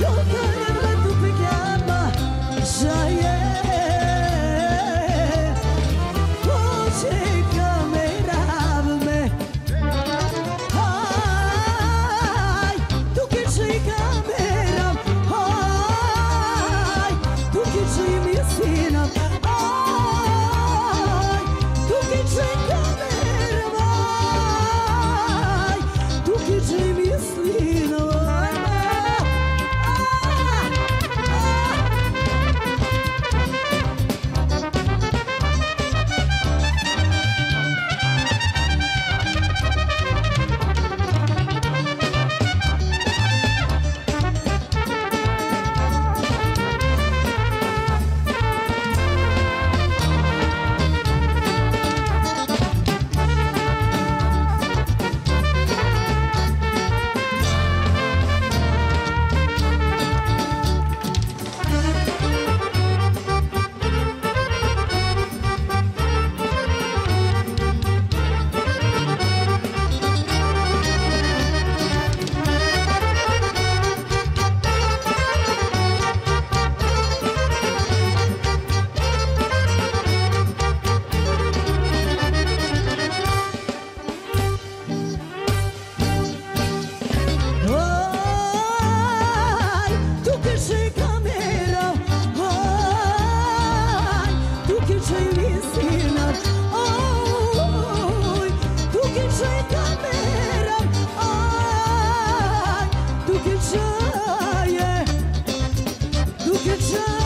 Don't good time.